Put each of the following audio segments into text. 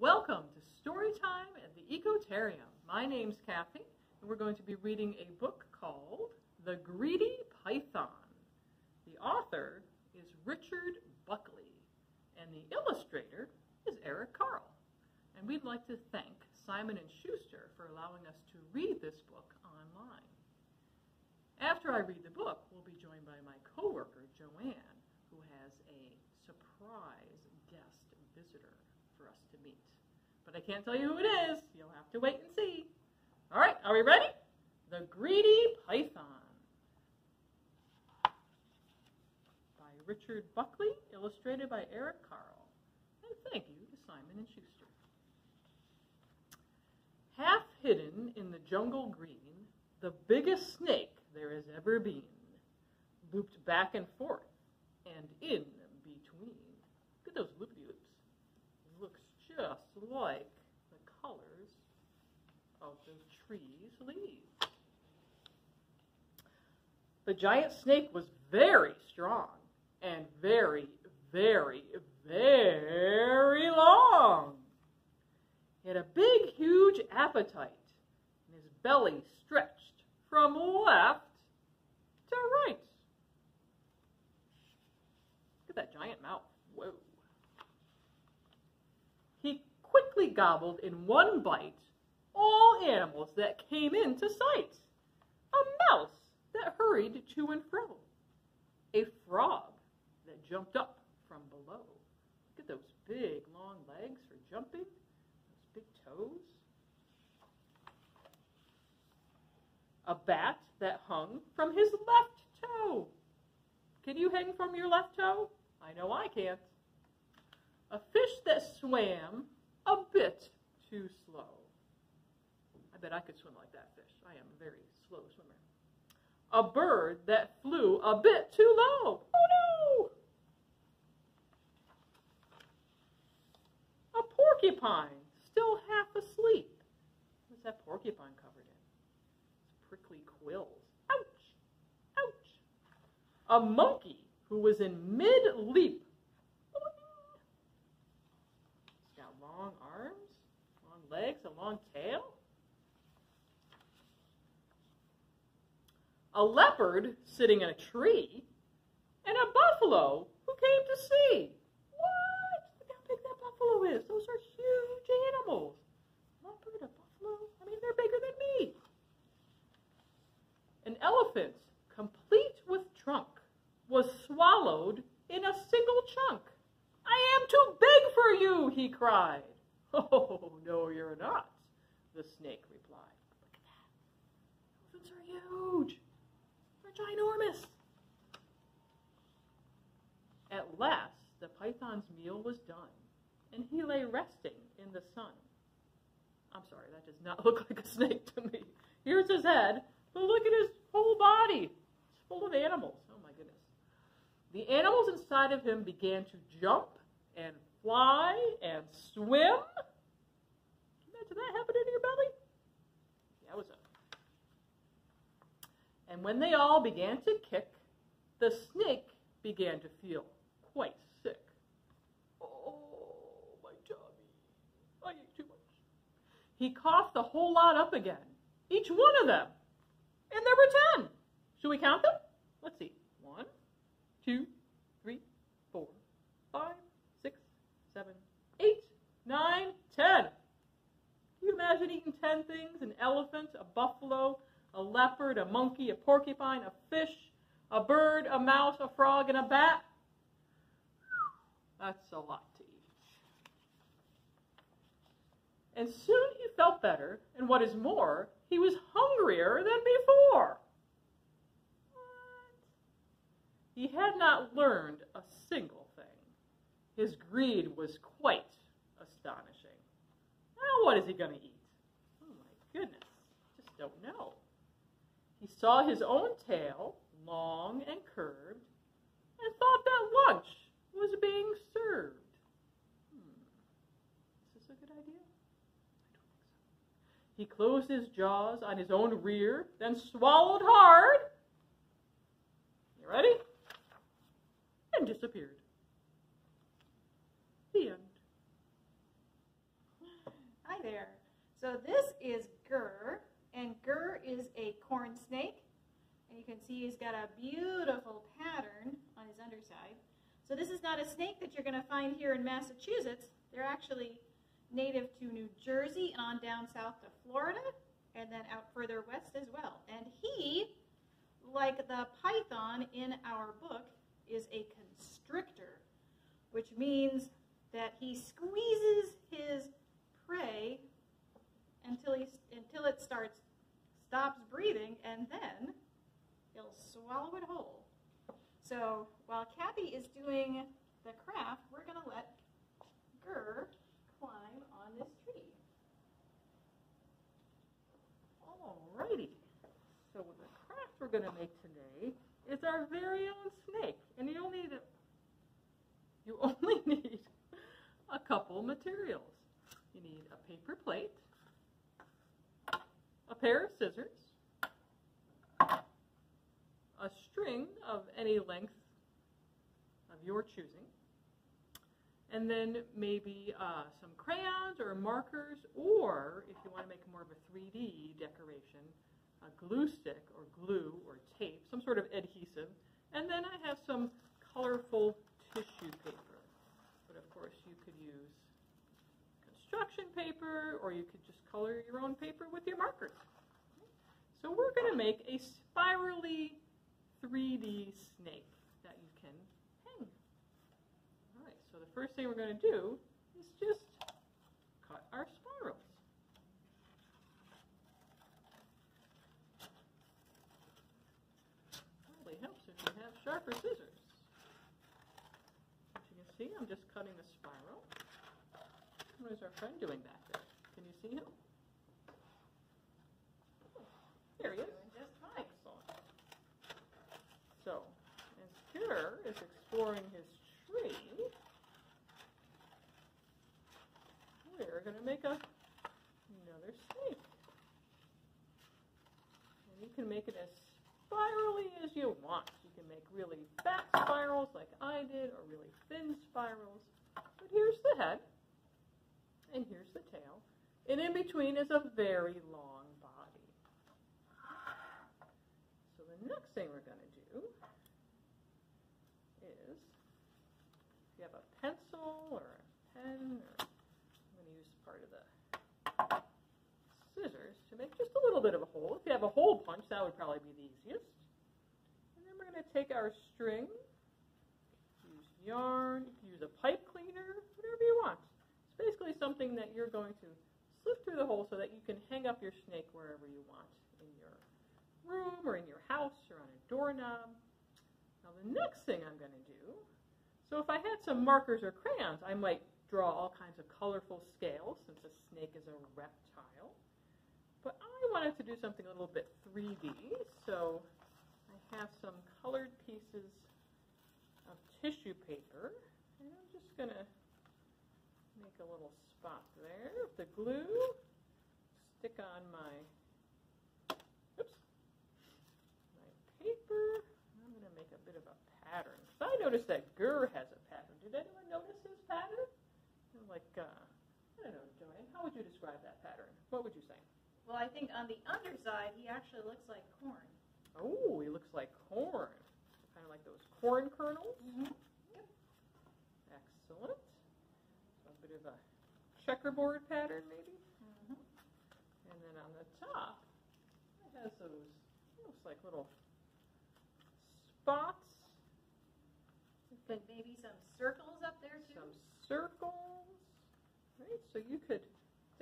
Welcome to Story Time at the Ecotarium. My name's Kathy, and we're going to be reading a book called The Greedy Python. The author is Richard Buckley, and the illustrator is Eric Carle. And we'd like to thank Simon & Schuster for allowing us to read this book online. After I read the book, we'll be joined by my coworker, JoAnn, who has a surprise guest visitor for us to meet. But I can't tell you who it is. You'll have to wait and see. All right, are we ready? The Greedy Python by Richard Buckley, illustrated by Eric Carle. And thank you to Simon & Schuster. Half hidden in the jungle green, the biggest snake there has ever been, looped back and forth and in between. Look at those loopy loops. Looks just like the colors tree's leaves. The giant snake was very strong and very, very, very long. He had a big, huge appetite, and his belly stretched from left to right. Look at that giant mouth. Whoa. He quickly gobbled in one bite all animals that came into sight. A mouse that hurried to and fro. A frog that jumped up from below. Look at those big long legs for jumping, those big toes. A bat that hung from his left toe. Can you hang from your left toe? I know I can't. A fish that swam a bit too slow. Bet I could swim like that fish. I am a very slow swimmer. A bird that flew a bit too low. Oh no! A porcupine still half asleep. What's that porcupine covered in? Prickly quills. Ouch! Ouch! A monkey who was in mid leap. He's oh, got long arms, long legs, a long tail. A leopard sitting in a tree, and a buffalo who came to see. What? Look how big that buffalo is. Those are huge animals. Leopard, a buffalo? I mean, they're bigger than me. An elephant, complete with trunk, was swallowed in a single chunk. I am too big for you, he cried. Oh, no, you're not, the snake replied. Look at that. Elephants are huge. Ginormous. At last, the python's meal was done, and he lay resting in the sun. I'm sorry, that does not look like a snake to me. Here's his head, but look at his whole body. It's full of animals. Oh my goodness. The animals inside of him began to jump and fly and swim. Imagine that happening in your belly. That was a. And when they all began to kick, the snake began to feel quite sick. Oh, my tummy. I ate too much. He coughed the whole lot up again, each one of them. And there were ten. Should we count them? Let's see. One, two, three, four, five, six, seven, eight, nine, ten. Can you imagine eating ten things? An elephant, a buffalo, a leopard, a monkey, a porcupine, a fish, a bird, a mouse, a frog, and a bat. That's a lot to eat. And soon he felt better, and what is more, he was hungrier than before. What? He had not learned a single thing. His greed was quite astonishing. Now, what is he going to eat? Oh my goodness, just don't know. He saw his own tail, long and curved, and thought that lunch was being served. Hmm. Is this a good idea? He closed his jaws on his own rear, then swallowed hard. You ready? And disappeared. The end. So this is Gir, and Gir is a corn snake. And you can see he's got a beautiful pattern on his underside. So this is not a snake that you're going to find here in Massachusetts. They're actually native to New Jersey and on down south to Florida, and then out further west as well. And he, like the python in our book, is a constrictor, which means that he squeezes his prey until he until it starts stops breathing, and then he'll swallow it whole. So while Kathy is doing the craft, we're going to let Gir climb on this tree. Alrighty. So the craft we're going to make today is our very own snake, and you only need a, you only need a couple materials. You need a paper plate, a pair of scissors, a string of any length of your choosing, and then maybe uh, some crayons or markers, or if you want to make more of a 3D decoration, a glue stick or glue or tape, some sort of adhesive, and then I have some colorful tissue paper. But of course you could use construction paper or you could just color your own paper with your markers. So we're going to make a spirally 3D snake that you can hang. All right, so the first thing we're going to do is just cut our spirals. Probably helps if you have sharper scissors. As you can see, I'm just cutting the spiral. What is our friend doing back there? Can you see him? Oh, there he is. Doing just fine. Excellent. So, as Gir is exploring his tree, we're going to make a, another snake. And you can make it as spirally as you want. You can make really fat spirals like I did, or really thin spirals. But here's the head, and here's the tail, and in between is a very long body. So the next thing we're going to do is, if you have a pencil or a pen, or I'm going to use part of the scissors to make just a little bit of a hole. If you have a hole punch, that would probably be the easiest. And then we're going to take our string, use yarn, you can use a pipe cleaner, whatever you want. It's basically something that you're going to slip through the hole so that you can hang up your snake wherever you want in your room or in your house or on a doorknob. Now the next thing I'm going to do, so if I had some markers or crayons, I might draw all kinds of colorful scales since a snake is a reptile. But I wanted to do something a little bit 3D, so I have some colored pieces of tissue paper, and I'm just going to make a little spot there with the glue, stick on my, oops, my paper. I'm going to make a bit of a pattern. Because I noticed that Gir has a pattern. Did anyone notice his pattern? Like, uh, I don't know, JoAnn, how would you describe that pattern? What would you say? Well, I think on the underside, he actually looks like corn. Oh, he looks like corn. Kind of like those corn kernels. Mm-hmm. Excellent. So a bit of a checkerboard pattern, maybe. Mm-hmm. And then on the top, it has those looks like little spots, But maybe some circles up there too. some circles. Right, so you could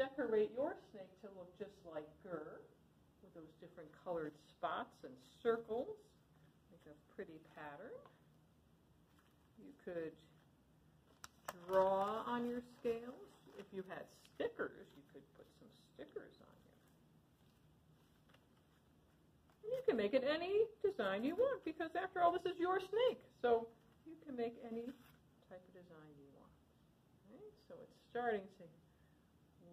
decorate your snake to look just like Gir with those different colored spots and circles. Make a pretty pattern. You could draw on your scales. If you had stickers, you could put some stickers on here. And you can make it any design you want because after all, this is your snake. So you can make any type of design you want. Right? So it's starting to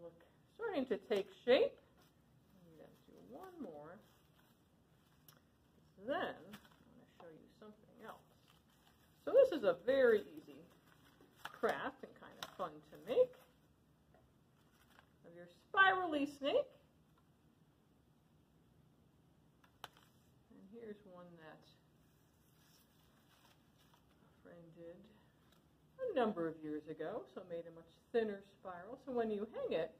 look, starting to take shape. I'm do one more. Then I'm going to show you something else. So this is a very easy craft and kind of fun to make of your spirally snake. And here's one that a friend did a number of years ago, so it made a much thinner spiral. So when you hang it,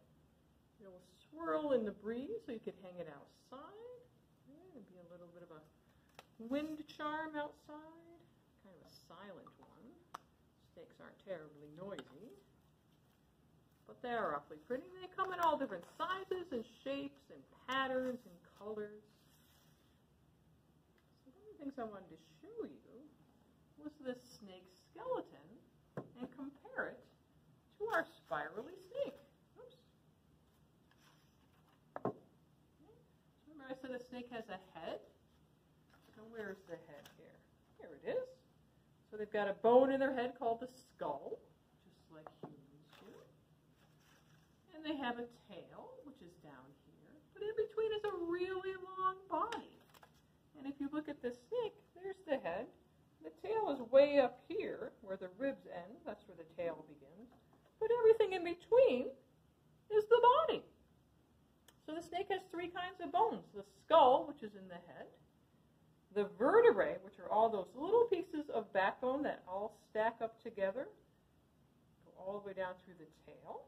it will swirl in the breeze, so you could hang it outside. Yeah, it'd be a little bit of a wind charm outside, kind of a silent one. Snakes aren't terribly noisy, but they are awfully pretty. They come in all different sizes and shapes and patterns and colors. So one of the things I wanted to show you was this snake skeleton and compare it to our spirally snake. Oops. So remember I said a snake has a head? So where's the head here? Here it is. So they've got a bone in their head called the skull, just like humans do. And they have a tail, which is down here. But in between is a really long body. And if you look at the snake, there's the head. The tail is way up here, where the ribs end. That's where the tail begins. But everything in between is the body. So the snake has three kinds of bones the skull, which is in the head, the vertebrae, which are all those little pieces of backbone that all stack up together, go all the way down through the tail,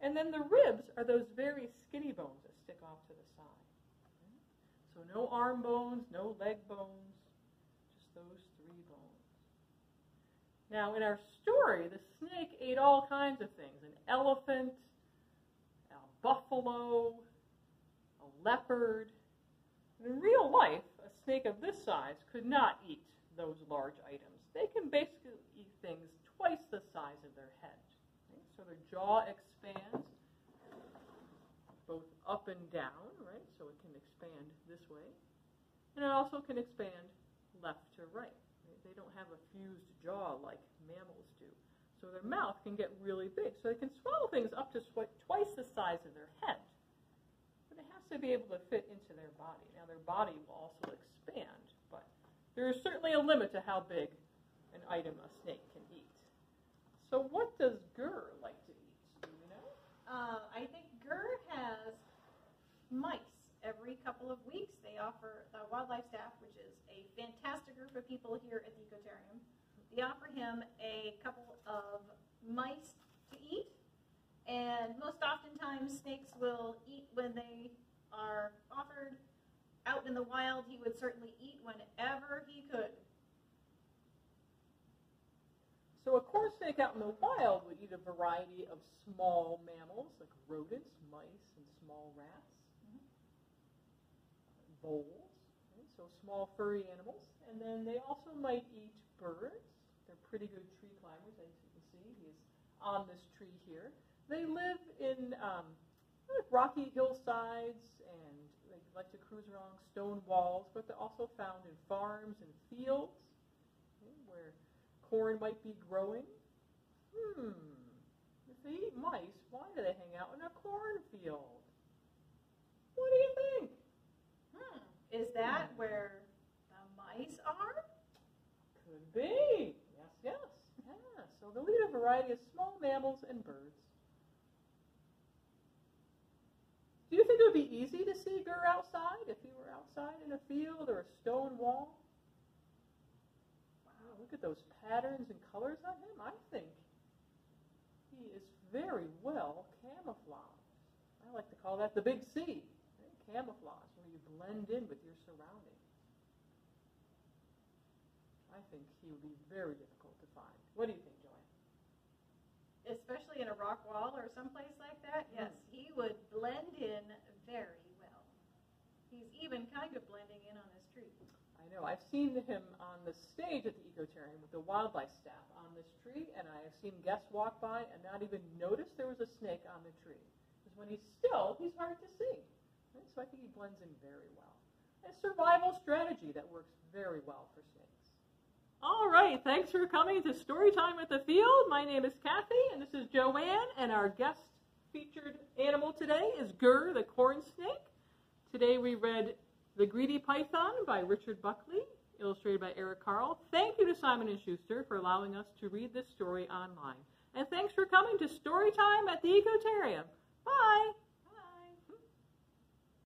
and then the ribs are those very skinny bones that stick off to the side. So no arm bones, no leg bones, just those. Now, in our story, the snake ate all kinds of things an elephant, a buffalo, a leopard. In real life, a snake of this size could not eat those large items. They can basically eat things twice the size of their head. Right? So their jaw expands both up and down, right? So it can expand this way. And it also can expand left to right. They don't have a fused jaw like mammals do. So their mouth can get really big. So they can swallow things up to twice the size of their head. But it has to be able to fit into their body. Now their body will also expand, but there is certainly a limit to how big an item a snake can eat. So what does Gir like to eat? Do you know? Uh, I think Gir has mice. Every couple of weeks, they offer the wildlife staff, which is a fantastic group of people here at the Ecotarium. They offer him a couple of mice to eat, and most oftentimes snakes will eat when they are offered. Out in the wild, he would certainly eat whenever he could. So a corn snake out in the wild would eat a variety of small mammals like rodents, mice, and small rats. Voles, right? so small furry animals. And then they also might eat birds. They're pretty good tree climbers, as you can see. He's on this tree here. They live in um, rocky hillsides and they like to cruise along stone walls, but they're also found in farms and fields okay, where corn might be growing. Hmm. If they eat mice, why do they hang out in a cornfield? What do you think? Is that where the mice are? Could be. Yes, yes. Yeah. So eat a variety of small mammals and birds. Do you think it would be easy to see Gir outside if he were outside in a field or a stone wall? Wow, look at those patterns and colors on him. I think he is very well camouflaged. I like to call that the big C, right? camouflage, blend in with your surroundings. I think he would be very difficult to find. What do you think, JoAnn? especially in a rock wall or someplace like that, hmm. yes, he would blend in very well. He's even kind of blending in on this tree. I know. I've seen him on the stage at the Ecotarium with the wildlife staff on this tree, and I have seen guests walk by and not even notice there was a snake on the tree. Because when he's still, he's hard to see. Right? So I think he blends in very well. A survival strategy that works very well for snakes. All right, thanks for coming to Storytime at the Field. My name is Kathy, and this is JoAnn, and our guest featured animal today is Gir, the corn snake. Today we read The Greedy Python by Richard Buckley, illustrated by Eric Carle. Thank you to Simon & Schuster for allowing us to read this story online. And thanks for coming to Storytime at the Ecotarium. Bye!